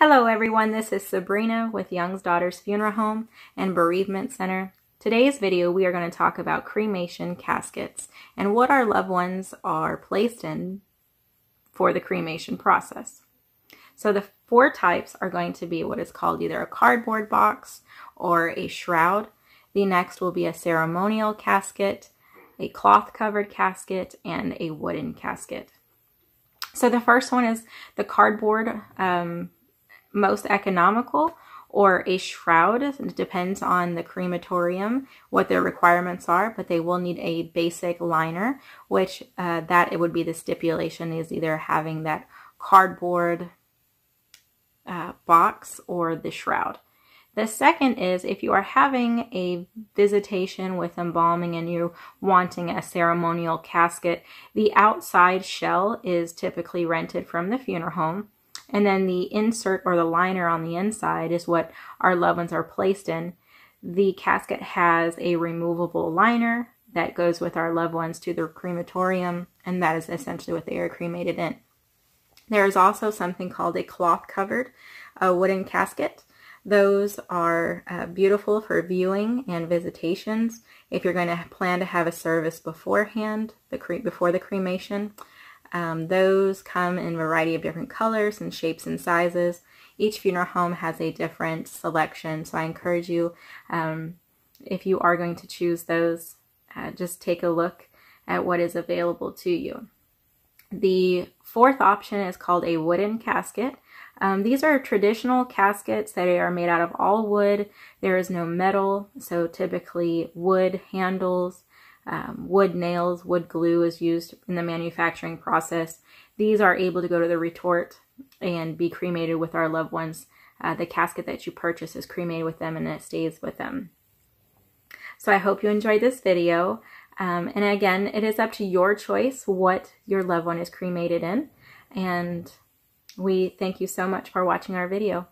Hello everyone, this is Sabrina with Young's Daughters Funeral Home and Bereavement Center. Today's video we are going to talk about cremation caskets and what our loved ones are placed in for the cremation process. So the four types are going to be what is called either a cardboard box or a shroud. The next will be a ceremonial casket, a cloth covered casket, and a wooden casket. So the first one is the cardboard um, most economical or a shroud. It depends on the crematorium what their requirements are, but they will need a basic liner, which uh, that it would be the stipulation is either having that cardboard uh, box or the shroud. The second is if you are having a visitation with embalming and you're wanting a ceremonial casket, the outside shell is typically rented from the funeral home and then the insert or the liner on the inside is what our loved ones are placed in. The casket has a removable liner that goes with our loved ones to the crematorium, and that is essentially what they are cremated in. There is also something called a cloth covered a wooden casket. Those are uh, beautiful for viewing and visitations. If you're going to plan to have a service beforehand, the before the cremation, um, those come in a variety of different colors and shapes and sizes. Each funeral home has a different selection, so I encourage you, um, if you are going to choose those, uh, just take a look at what is available to you. The fourth option is called a wooden casket. Um, these are traditional caskets that are made out of all wood. There is no metal, so typically wood handles, um, wood nails, wood glue is used in the manufacturing process. These are able to go to the retort and be cremated with our loved ones. Uh, the casket that you purchase is cremated with them and it stays with them. So I hope you enjoyed this video. Um, and again, it is up to your choice what your loved one is cremated in. And we thank you so much for watching our video.